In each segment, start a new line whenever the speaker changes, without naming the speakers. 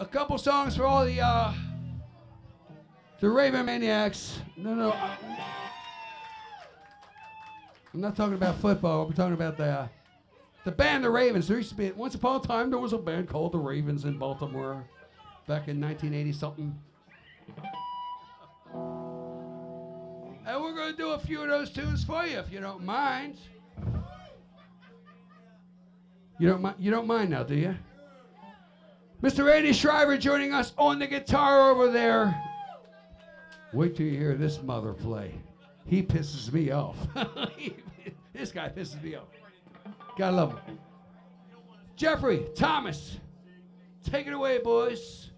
a couple songs for all the uh, the Raven Maniacs. No, no. I- I'm not talking about football. I'm talking about the the band, the Ravyns. There used to be once upon a time there was a band called the Ravyns in Baltimore, back in 1980 something. And we're gonna do a few of those tunes for you if you don't mind. You don't mind? You don't mind now, do you? Mr. Andy Shriver joining us on the guitar over there. Wait till you hear this mother play. He pisses me off. this guy pisses me off. Gotta love him. Jeffrey, Thomas, take it away, boys.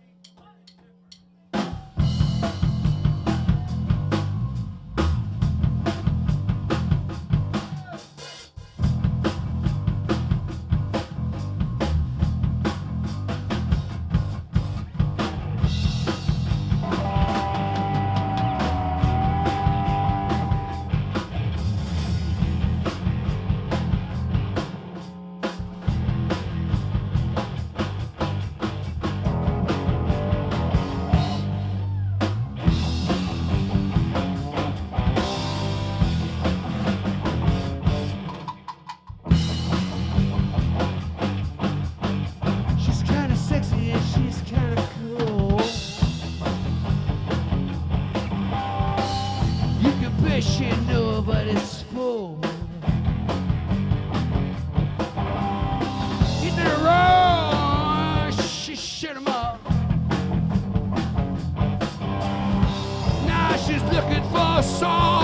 A song.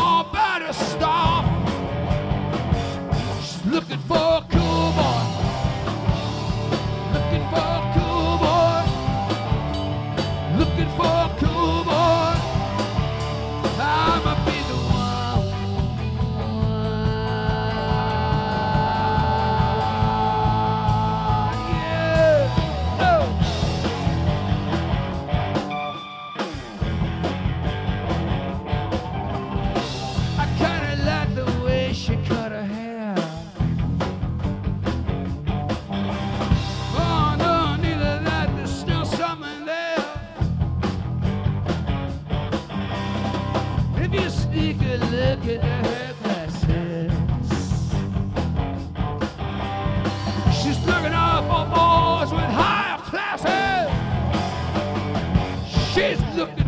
She's looking.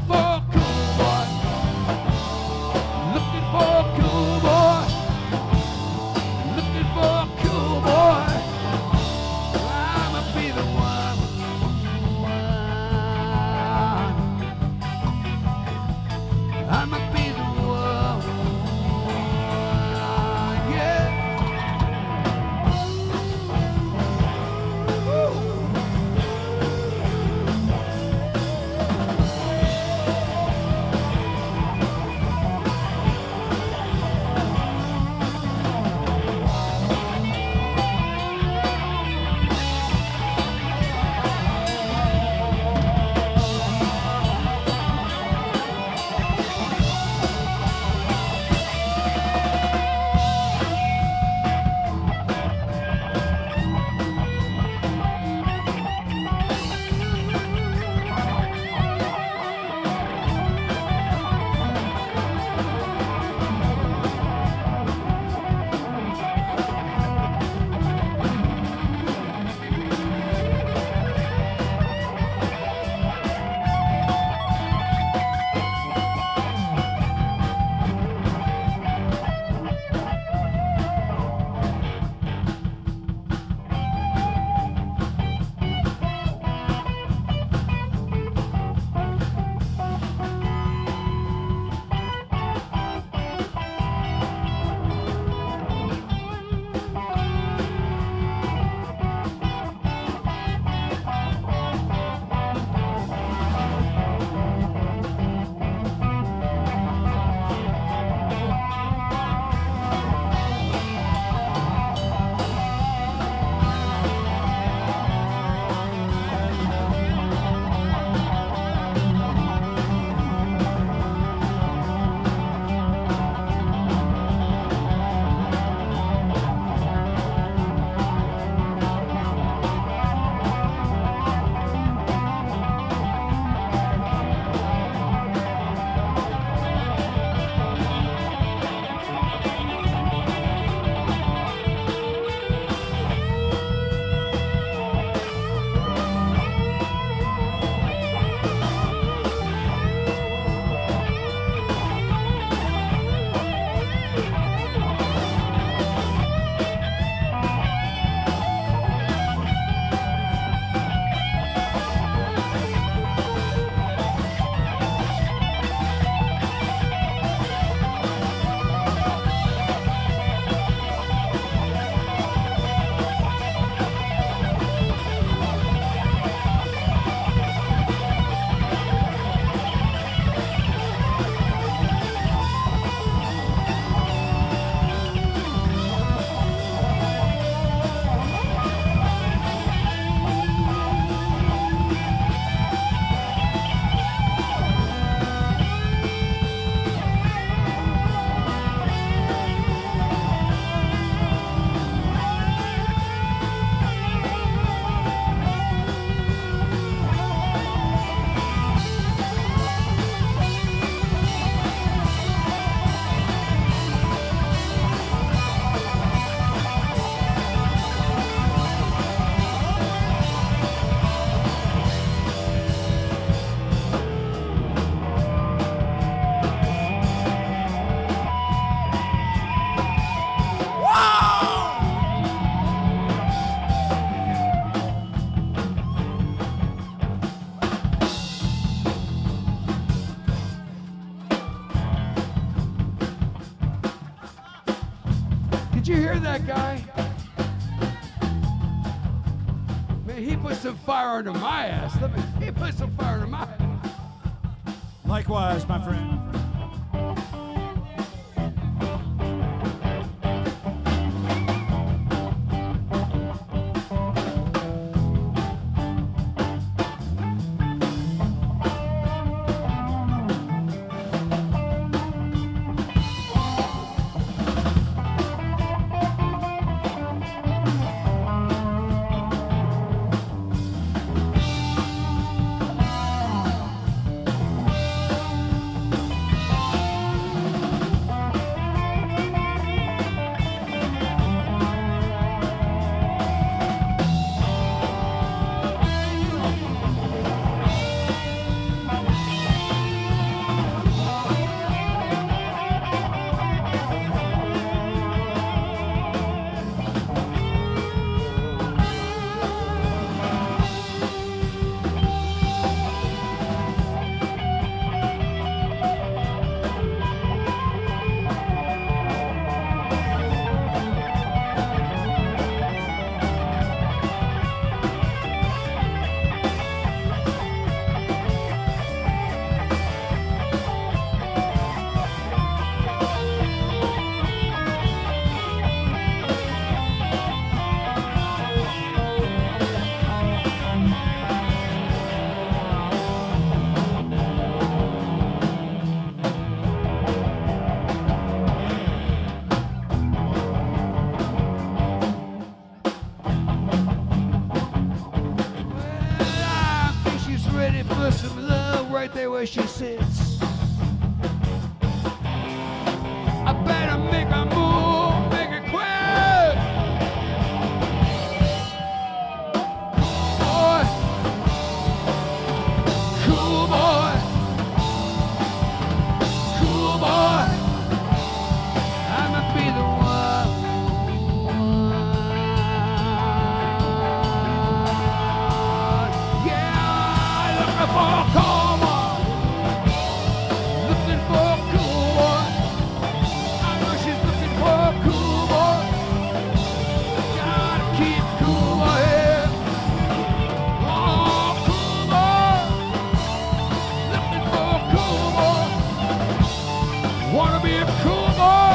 That guy? Man, he put some fire under my ass. Let me, he put some fire under my ass.
Likewise, my friend.
Where she sits. Want to be a cool?